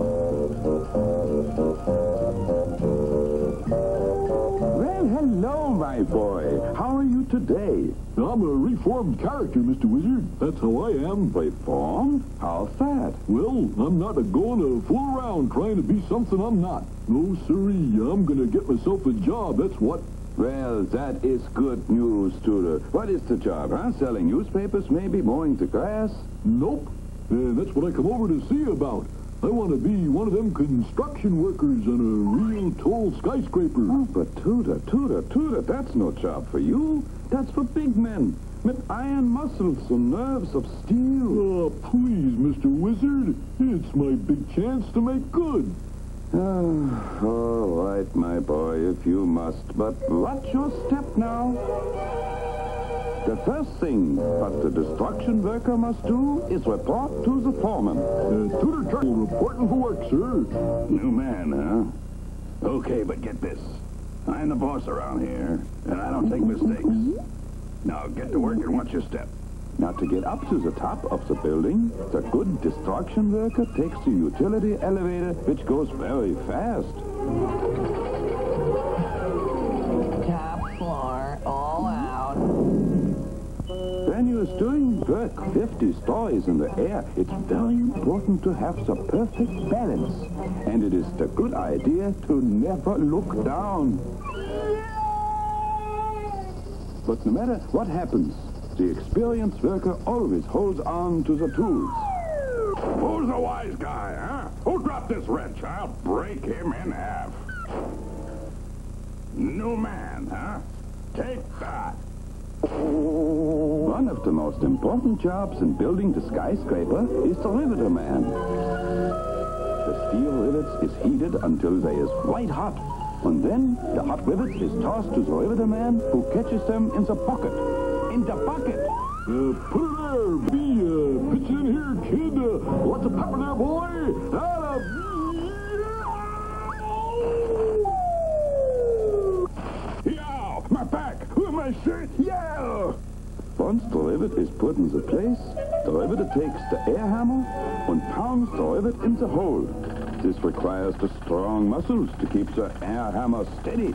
Well, hello, my boy. How are you today? I'm a reformed character, Mr. Wizard. That's how I am. Reformed? How's that? Well, I'm not a going to fool around trying to be something I'm not. No, sirree. I'm going to get myself a job, that's what. Well, that is good news, Tooter. What is the job, huh? Selling newspapers, maybe? Mowing the grass? Nope. And that's what I come over to see about. I want to be one of them construction workers on a real tall skyscraper. Oh, but Tooter, Tooter, Tooter, that's no job for you. That's for big men with iron muscles and nerves of steel. Oh, please, Mr. Wizard. It's my big chance to make good. Ah, all right, my boy, if you must. But watch your step now. The first thing that the destruction worker must do is report to the foreman. Uh, Tooter Turtle reporting for work, sir. New man, huh? Okay, but get this. I'm the boss around here, and I don't take mistakes. Now get to work and watch your step. Now, to get up to the top of the building, the good destruction worker takes the utility elevator, which goes very fast. Work 50 stories in the air, it's very important to have the perfect balance. And it is the good idea to never look down. But no matter what happens, the experienced worker always holds on to the tools. Who's the wise guy, huh? Who dropped this wrench? I'll break him in half. New man, huh? Take that. One of the most important jobs in building the skyscraper is the riveter man. The steel rivets is heated until they is white hot. And then the hot rivets is tossed to the riveter man who catches them in the pocket. In the pocket! Uh, put it there, B. Uh, pitch in here, kid. Uh, lots of pepper there, boy. Atta- Yow! My back! My shirt! Yow! Once the rivet is put in the place, the riveter takes the air hammer and pounds the rivet in the hole. This requires the strong muscles to keep the air hammer steady.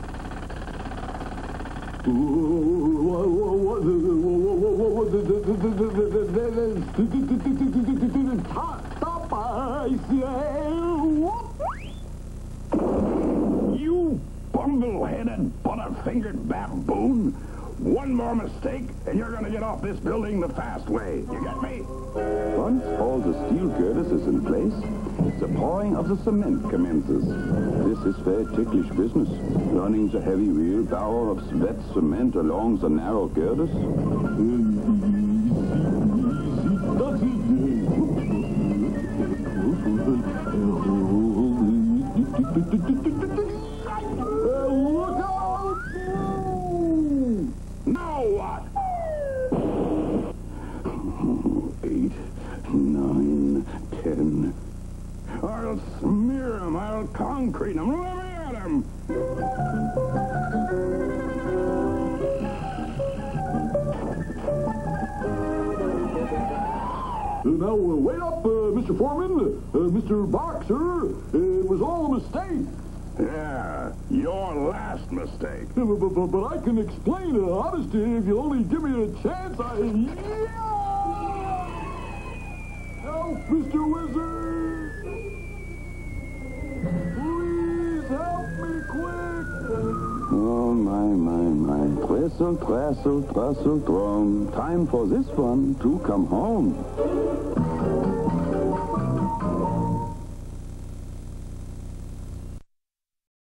You bungle-headed, butter-fingered baboon! One more mistake, and you're gonna get off this building the fast way. You get me? Once all the steel girders is in place, the pouring of the cement commences. This is very ticklish business, running the heavy wheelbarrow of wet cement along the narrow girders. I'll smear him. I'll concrete him. Let me at him. Uh, now, uh, wait up, uh, Mr. Foreman. Uh, Mr. Boxer, it was all a mistake. Yeah, your last mistake. Uh, But, but, but I can explain uh, honesty if you only give me a chance. I... Yeah! Help, Mr. Wizard! My, my, my. Drizzle, drazzle, druzzle, drome. Time for this one to come home.